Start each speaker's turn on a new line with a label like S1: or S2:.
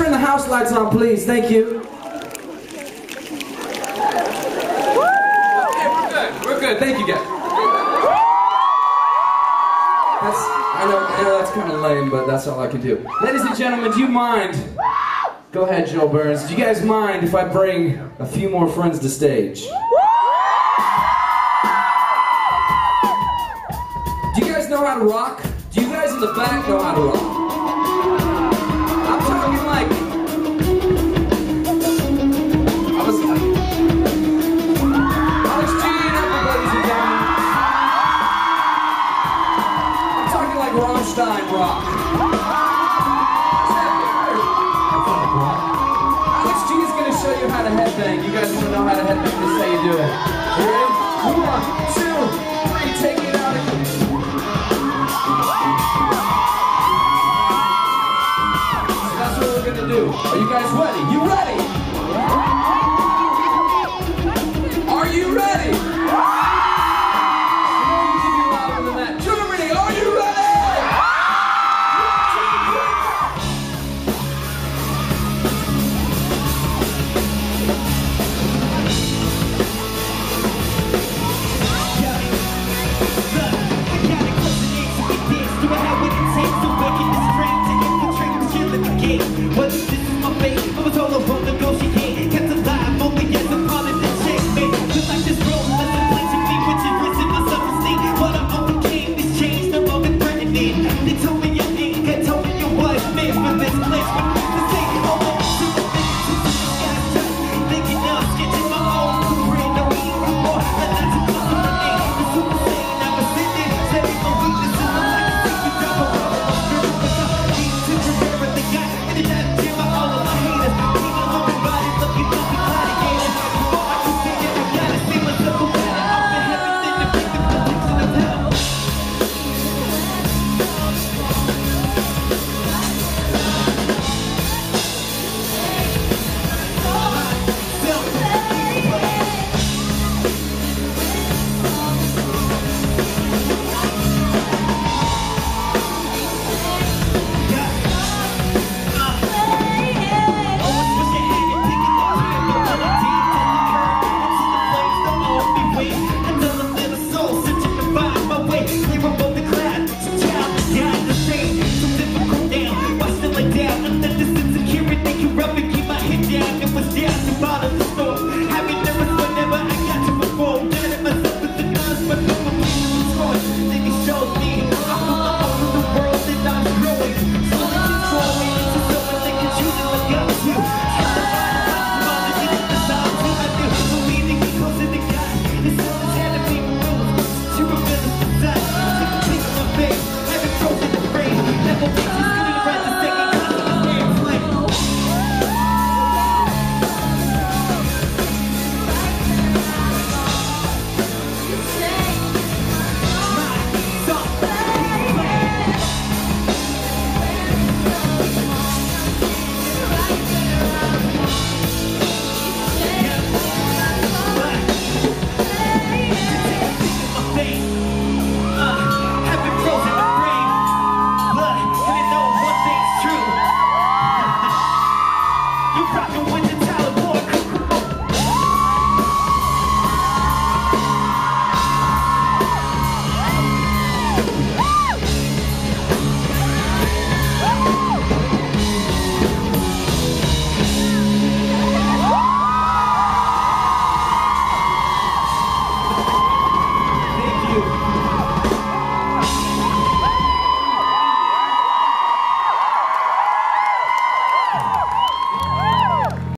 S1: turn the house lights on, please? Thank you. Okay, we're good. We're good. Thank you, guys. That's, I know, I know that's kind of lame, but that's all I can do. Ladies and gentlemen, do you mind? Go ahead, Joe Burns. Do you guys mind if I bring a few more friends to stage? Do you guys know how to rock? Do you guys in the back know how to rock? Like Rammstein rock. Alex G is gonna show you how to headbang. You guys wanna know how to headbang? This is how you do it. Ready? One, two, three, take it out So that's what we're gonna do. Are you guys ready? You ready?
S2: This